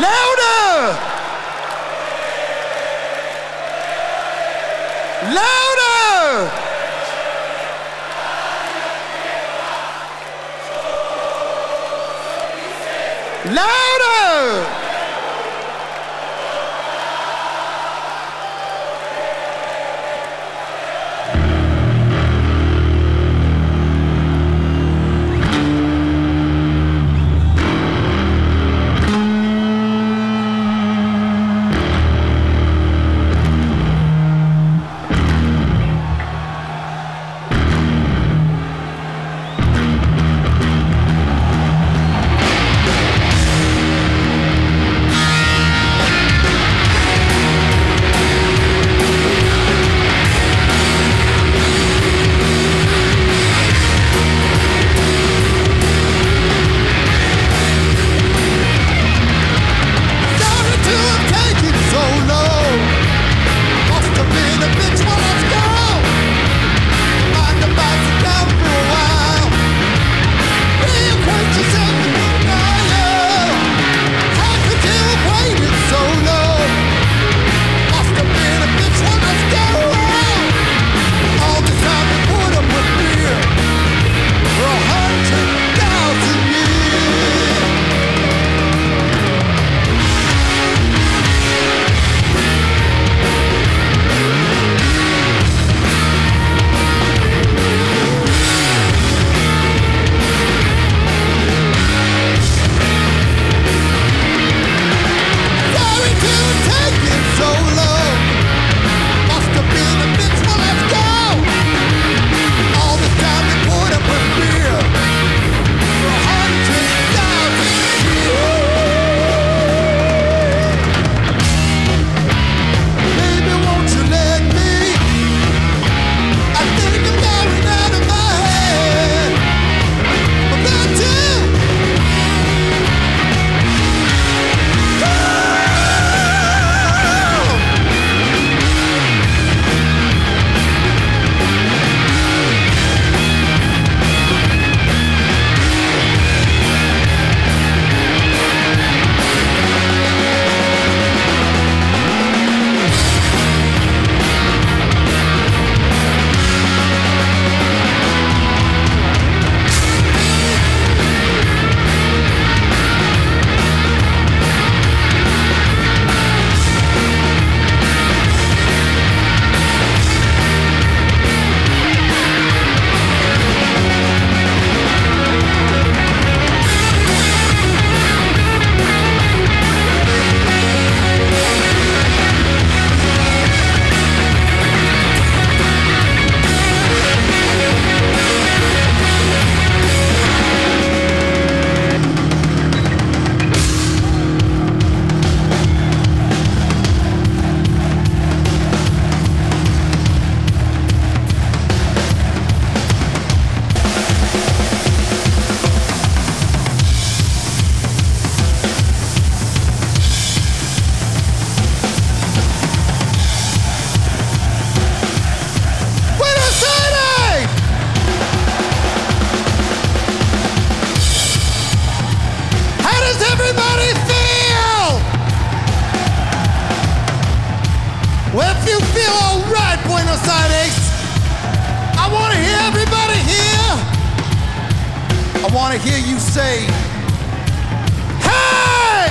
Louder! Louder! Louder! Does everybody feel? Well, if you feel alright, Buenos Aires, I want to hear everybody here. I want to hear you say, Hey!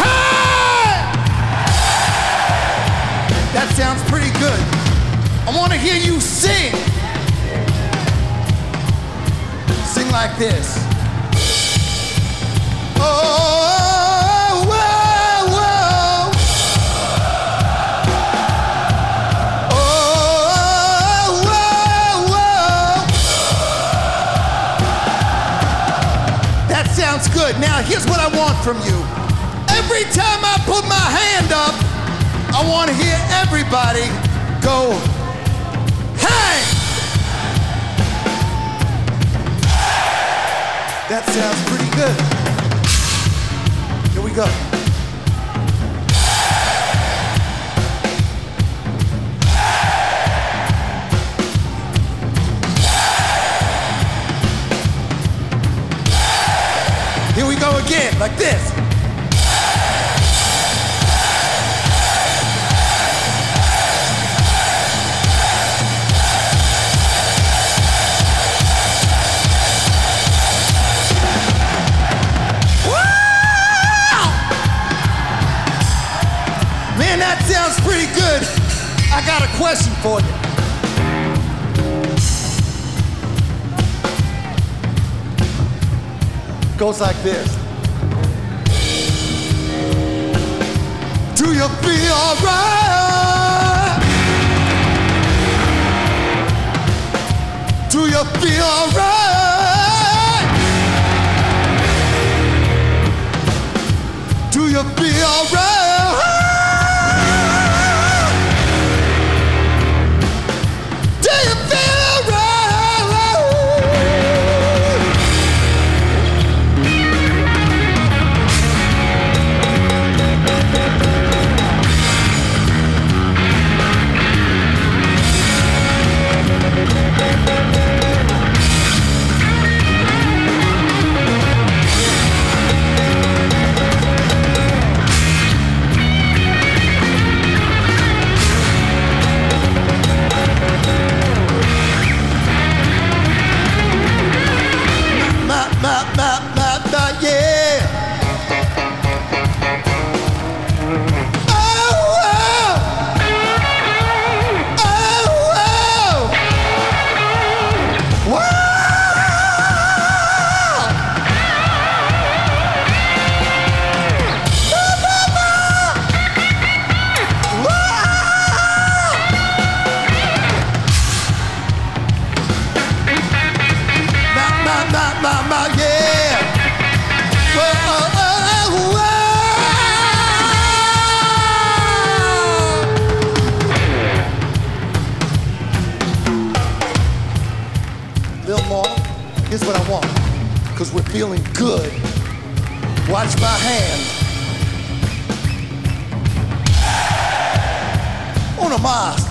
Hey! That sounds pretty good. I want to hear you sing. Sing like this. Good. Now, here's what I want from you. Every time I put my hand up, I want to hear everybody go, hey! That sounds pretty good. Here we go. Again, like this. Man, that sounds pretty good. I got a question for you. Goes like this. Do you feel alright? Do you feel alright? Do you feel alright? Little more. Here's what I want. Cause we're feeling good. Watch my hand. Uno más.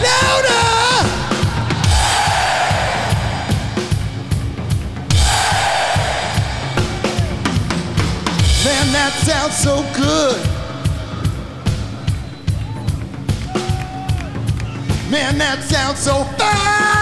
Louder! Man, that sounds so good. Man, that sounds so fine.